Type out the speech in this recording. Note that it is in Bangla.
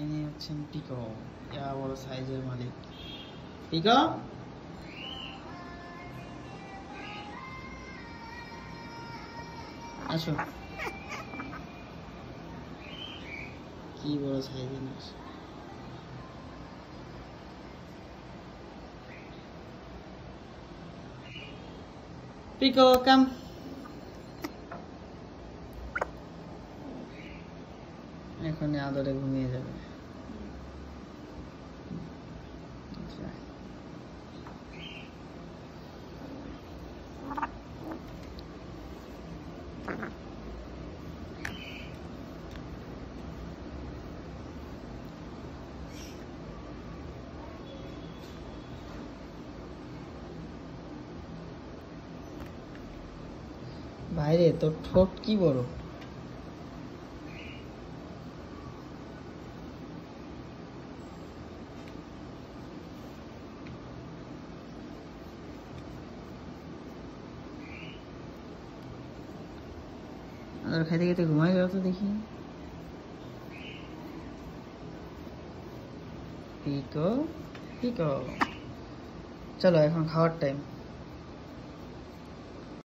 ইনি হচ্ছেন পিকো ইয়া বড় সাইজের মালিক। পিকো আসো। কি বড় সাইজের নাচ পিকো কাম এখন আদরে ঘুমিয়ে যাবে। বাইরে তোর ঠোঁট কি বড় আর খাইতে খাইতে ঘুমাই গেল তো দেখি। পিকো পিকো। চলো এখন খাওয়ার টাইম